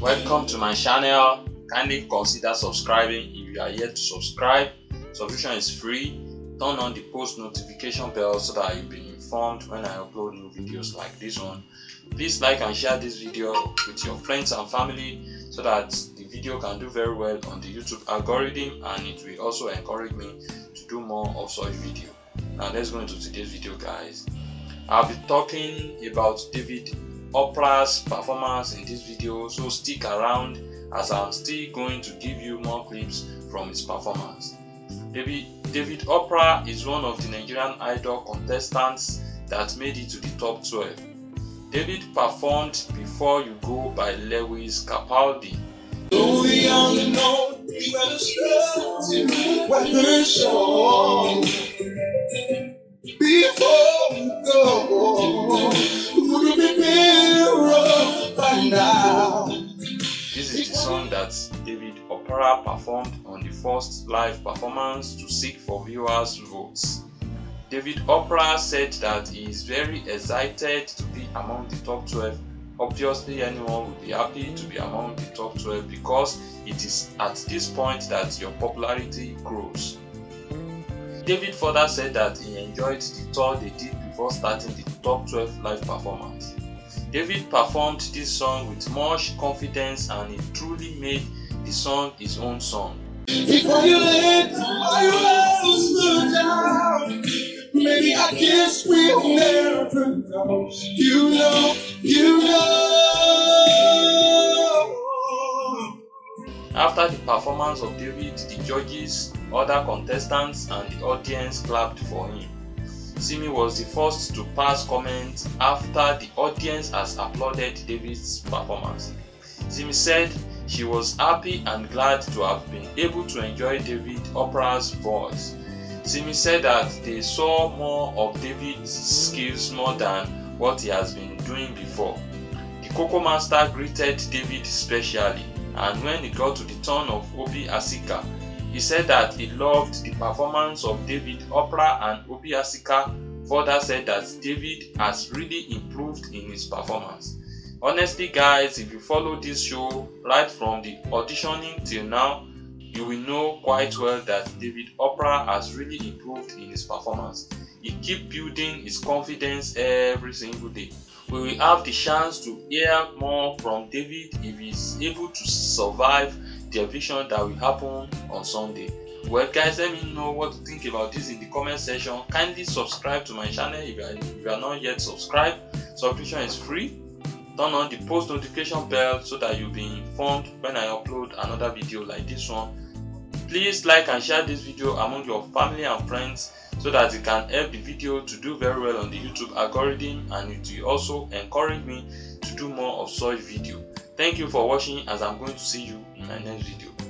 Welcome to my channel. Kindly consider subscribing if you are yet to subscribe. Subscription is free. Turn on the post notification bell so that you'll be informed when I upload new videos like this one. Please like and share this video with your friends and family so that the video can do very well on the YouTube algorithm and it will also encourage me do more of such video. Now let's go into today's video guys. I'll be talking about David Operah's performance in this video so stick around as I'm still going to give you more clips from his performance. David, David Operah is one of the Nigerian Idol contestants that made it to the top 12. David performed Before You Go by Lewis Capaldi. Though the unknown, song. Before you go, be better by now. This is the song that David Operah performed on the first live performance to seek for viewers' votes. David Operah said that he is very excited to be among the top 12. Obviously, anyone would be happy to be among the top 12 because it is at this point that your popularity grows. David further said that he enjoyed the tour they did before starting the top 12 live performance. David performed this song with much confidence and he truly made the song his own song. Maybe I guess we'll never know. You know, you know. After the performance of David, the judges, other contestants, and the audience clapped for him. Simi was the first to pass comments after the audience has applauded David's performance. Simi said she was happy and glad to have been able to enjoy David Operah's voice. Simi said that they saw more of David's skills more than what he has been doing before. The Coco Master greeted David specially, and when it got to the turn of Obi Asika, he said that he loved the performance of David Operah and Obi Asika further said that David has really improved in his performance. Honestly guys, if you follow this show right from the auditioning till now, you will know quite well that David Operah has really improved in his performance. He keep building his confidence every single day. We will have the chance to hear more from David if he is able to survive the eviction that will happen on Sunday. Well guys let me know what you think about this in the comment section. Kindly subscribe to my channel if you are, if you are not yet subscribed. Subscription is free. Turn on the post notification bell so that you'll be informed when I upload another video like this one. Please like and share this video among your family and friends so that it can help the video to do very well on the YouTube algorithm and it will also encourage me to do more of such video. Thank you for watching as I'm going to see you in my next video.